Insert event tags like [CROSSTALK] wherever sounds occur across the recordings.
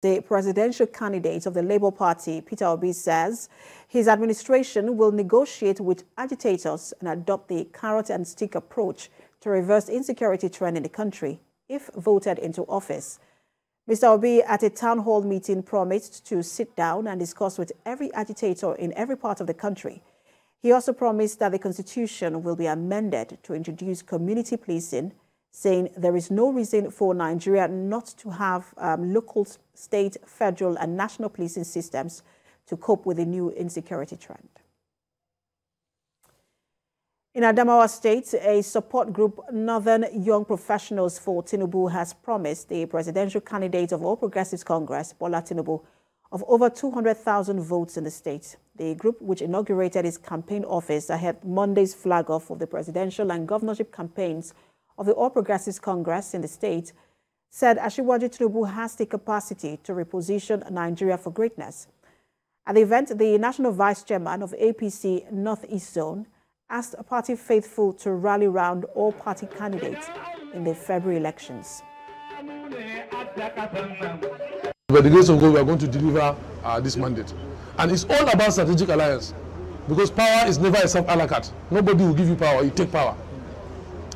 The presidential candidate of the Labour Party, Peter Obi, says his administration will negotiate with agitators and adopt the carrot and stick approach to reverse insecurity trend in the country if voted into office. Mr. Obi, at a town hall meeting, promised to sit down and discuss with every agitator in every part of the country. He also promised that the constitution will be amended to introduce community policing saying there is no reason for Nigeria not to have um, local, state, federal, and national policing systems to cope with the new insecurity trend. In Adamawa State, a support group, Northern Young Professionals for Tinubu, has promised the presidential candidate of All Progressives Congress, Bola Tinubu, of over 200,000 votes in the state. The group, which inaugurated its campaign office ahead Monday's flag off of the presidential and governorship campaigns of the All Progressives Congress in the state said Asiwaju Tinubu has the capacity to reposition Nigeria for greatness. At the event, the national vice chairman of APC Northeast Zone asked a party faithful to rally round all party candidates in the February elections. By the grace of God, we are going to deliver uh, this mandate. And it's all about strategic alliance because power is never a self allocat. Nobody will give you power, you take power.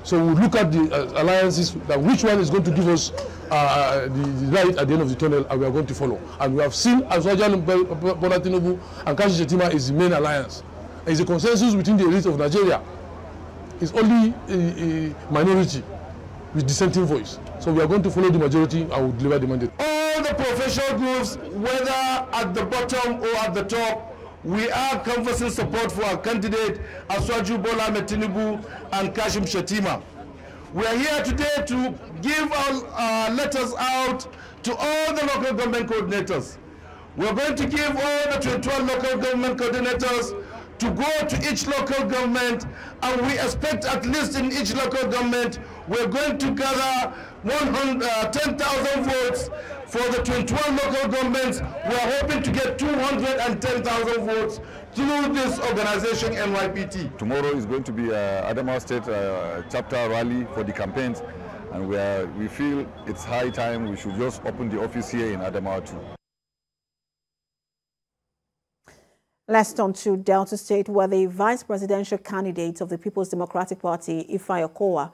So we look at the uh, alliances, that which one is going to give us uh, the, the light at the end of the tunnel, and we are going to follow. And we have seen Aswajan Bola Tinubu and Kashi Shetima is the main alliance. Is a consensus between the elite of Nigeria. It's only a, a minority with dissenting voice. So we are going to follow the majority and will deliver the mandate. All the professional groups, whether at the bottom or at the top, we are canvassing support for our candidate Asiwaju Bola Tinubu and Kashim Shettima. We are here today to give our uh, letters out to all the local government coordinators. We are going to give all the 12 local government coordinators to go to each local government and we expect at least in each local government we're going to gather 110,000 uh, votes for the 21 local governments. We're hoping to get 210,000 votes through this organization NYPT. Tomorrow is going to be uh, Adamawa State uh, chapter rally for the campaigns and we, are, we feel it's high time we should just open the office here in Adamawa too. Let's turn to Delta State, where the vice presidential candidate of the People's Democratic Party, Ifeanyi Okowa,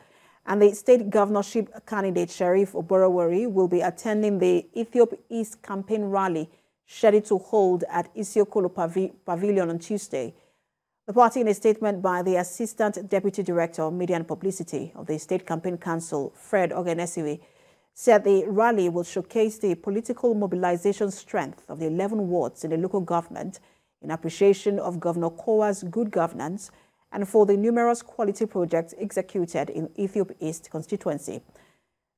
and the state governorship candidate, Sheriff Oborevwori, will be attending the Ethiope East campaign rally scheduled to hold at Isiokolo Pavilion on Tuesday. The party, in a statement by the Assistant Deputy Director of Media and Publicity of the State Campaign Council, Fred Ogenesiwe, said the rally will showcase the political mobilization strength of the 11 wards in the local government in appreciation of Governor Okowa's good governance and for the numerous quality projects executed in Ethiope East constituency.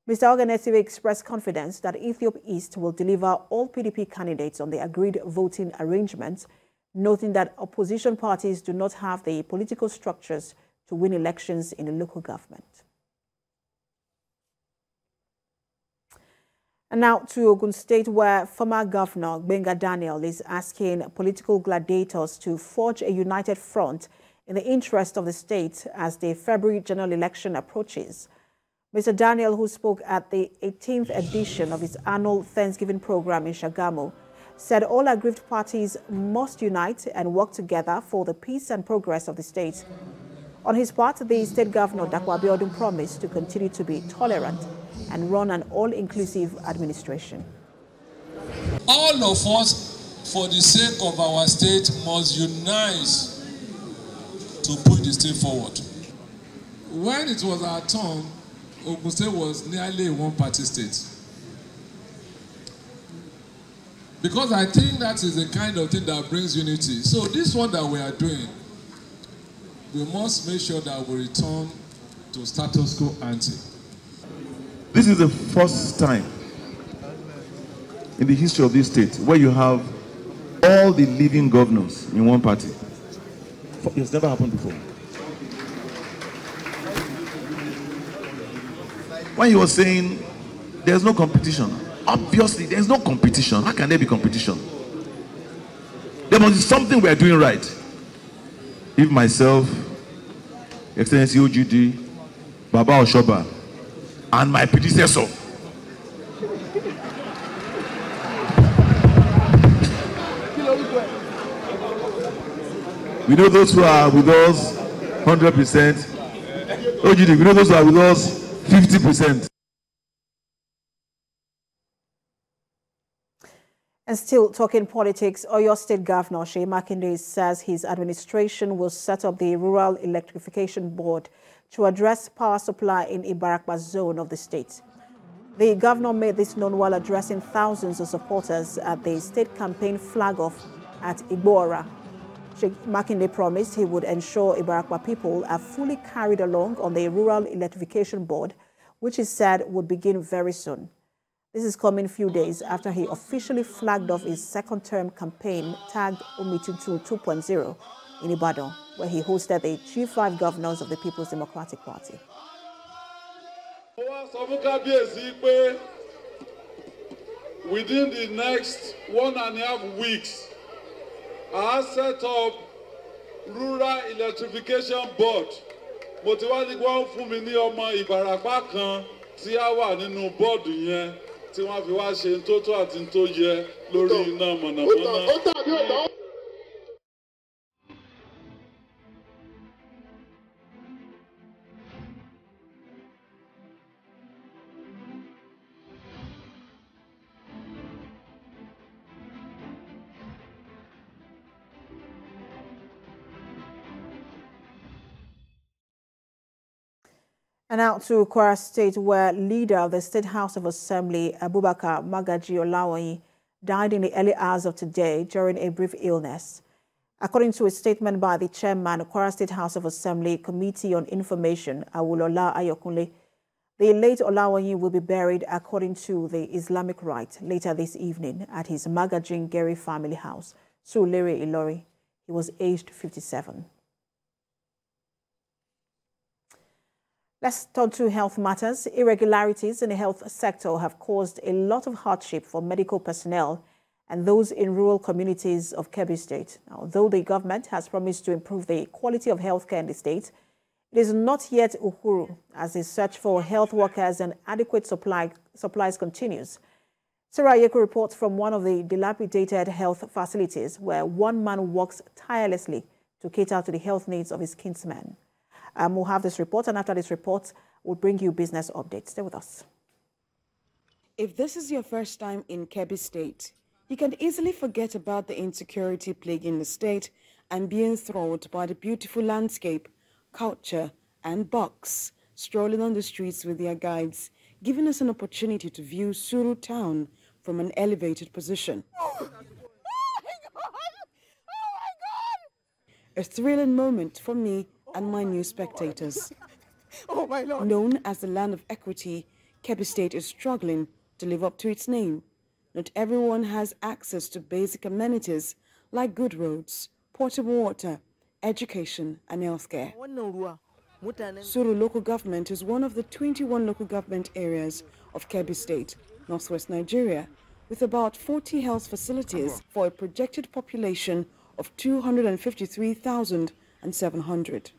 Mr. Ogenesiwe expressed confidence that Ethiope East will deliver all PDP candidates on the agreed voting arrangements, noting that opposition parties do not have the political structures to win elections in the local government. And now to Ogun State, where former Governor Gbenga Daniel is asking political gladiators to forge a united front in the interest of the state as the February general election approaches. Mr. Daniel, who spoke at the 18th edition of his annual Thanksgiving program in Shagamu, said all aggrieved parties must unite and work together for the peace and progress of the state. On his part, the state governor, Dapo Abiodun, promised to continue to be tolerant and run an all-inclusive administration. All of us, for the sake of our state, must unite to push the state forward. When it was our turn, Ogun State was nearly a one-party state. Because I think that is the kind of thing that brings unity. So this one that we are doing, we must make sure that we return to status quo ante. This is the first time in the history of this state where you have all the living governors in one party. It's never happened before. When you were saying there's no competition, obviously there's no competition. How can there be competition? There must be something we are doing right. If myself, Excellency OGD, Baba Oshoba, and my predecessor We know those who are with us 100%. OGD, we know those who are with us 50%. And still talking politics, Oyo State Governor Seyi Makinde says his administration will set up the Rural Electrification Board to address power supply in Ibarapa zone of the state. The governor made this known while addressing thousands of supporters at the state campaign flag-off at Igbora. Makinde promised he would ensure Ibarapa people are fully carried along on the Rural Electrification Board, which he said would begin very soon. This is coming few days after he officially flagged off his second-term campaign tagged Omituntu 2.0 in Ibadan, where he hosted the chief five governors of the People's Democratic Party. within the next one and a half weeks, I set up rural electrification board. Mo ti wá ní kí wọ́n fún mi ní ọmọ Ìbàràpá kan tí a wà nínú bọ́ọ̀dù yẹn tí wọ́n fi wá ṣe tó tó àti tó yẹ lórí iná mọ̀nàmọ́ná. And out to Kwara State, where leader of the State House of Assembly, Abubakar Magaji Olawoyin, died in the early hours of today during a brief illness. According to a statement by the chairman, of Kwara State House of Assembly Committee on Information, Awulola Ayokunle, the late Olawoyin will be buried according to the Islamic rite later this evening at his Magajin Geri family house, Sulere Ilorin. He was aged 57. Let's turn to health matters. Irregularities in the health sector have caused a lot of hardship for medical personnel and those in rural communities of Kebbi State. Now, though the government has promised to improve the quality of healthcare in the state, it is not yet uhuru as the search for health workers and adequate supply, supplies continues. Sarah Yeku reports from one of the dilapidated health facilities where one man works tirelessly to cater to the health needs of his kinsmen. Um, we'll have this report, and after this report, we'll bring you business updates. Stay with us. If this is your first time in Kebbi State, you can easily forget about the insecurity plaguing the state and be enthralled by the beautiful landscape, culture, and bucks strolling on the streets with their guides, giving us an opportunity to view Suru town from an elevated position. [LAUGHS] A thrilling moment for me and my new spectators. [LAUGHS] oh my Lord. Known as the land of equity, Kebbi State is struggling to live up to its name. Not everyone has access to basic amenities like good roads, potable water, education, and healthcare. Suru local government is one of the 21 local government areas of Kebbi State, northwest Nigeria, with about 40 health facilities for a projected population of 253,700.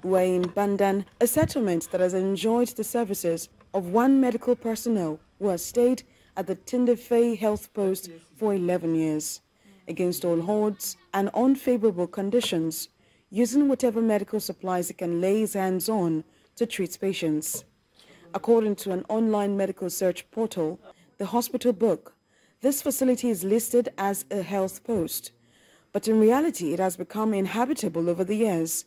We're Bandan, a settlement that has enjoyed the services of one medical personnel who has stayed at the Tindefei health post for 11 years, against all odds and unfavorable conditions, using whatever medical supplies he can lay his hands on to treat patients. According to an online medical search portal, the hospital book, this facility is listed as a health post, but in reality it has become inhabitable over the years,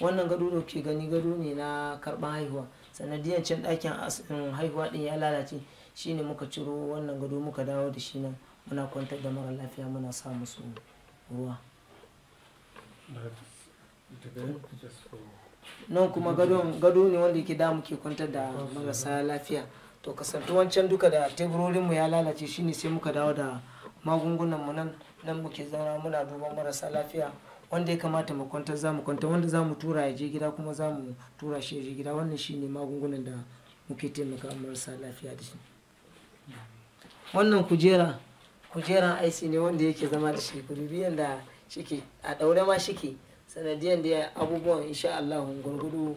wannan gado da ke gani gado ne na karɓar haihuwa. Sanadiyar can ɗakin haihuwa ɗin ya lalace shine muka ciro wannan gado muka dawo da shi nan. Muna kwantar da mara lafiya muna sa musu ruwa. Nan kuma gado ne wanda yake da muke kwantar da marasa lafiya. To kasantu wancan duka da teburorinmu ya lalace shine sai muka dawo da magungunan mu nan nan muke zauna muna duban marasa lafiya. Wanda ya kamata mu kwantar za mu kwanta wanda za mu tura ya je gida kuma za mu tura shi ya je gida. Wannan shine magungunan da muke taimaka marasa lafiya da shi. Wannan kujera kujeran aisi ne wanda yake zama da shi. Biyan da shike a daure ma shike. Sanadiyan da abubuwan insha Allah gurgudu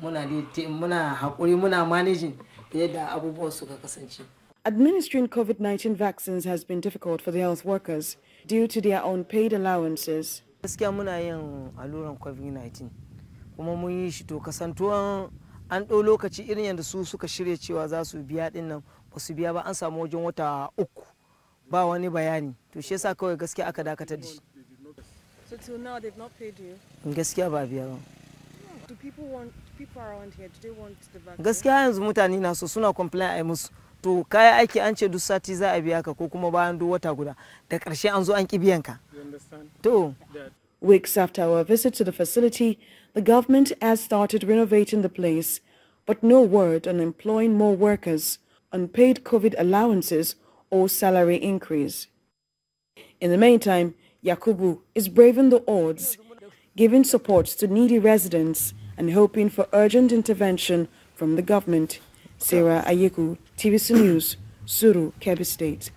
muna muna haƙuri muna managing da yadda abubuwan suka kasance. Administering COVID-19 vaccines has been difficult for the health workers due to their unpaid allowances. Gaskiya muna yin alluran COVID-19 kuma mun yi shi to kasantuwan an ɗau lokaci irin yadda su suka shirya cewa za su biya ɗin nan ba su biya ba an samu wajen wata uku ba wani bayani to shi yasa kawai gaskiya aka dakatar da shi. Gaskiya ba biya ba. Gaskiya yanzu mutane na so suna complain ai musu to kayan aiki an ce duk sati za a biya ka ko kuma bayan duk wata guda da ƙarshe an zo an ƙi biyan ka. To. Weeks after our visit to the facility, the government has started renovating the place, but no word on employing more workers, unpaid COVID allowances, or salary increase. In the meantime, Yakubu is braving the odds, giving support to needy residents and hoping for urgent intervention from the government. Sarah Ayeku, TVC News, Suru, Kebbi State.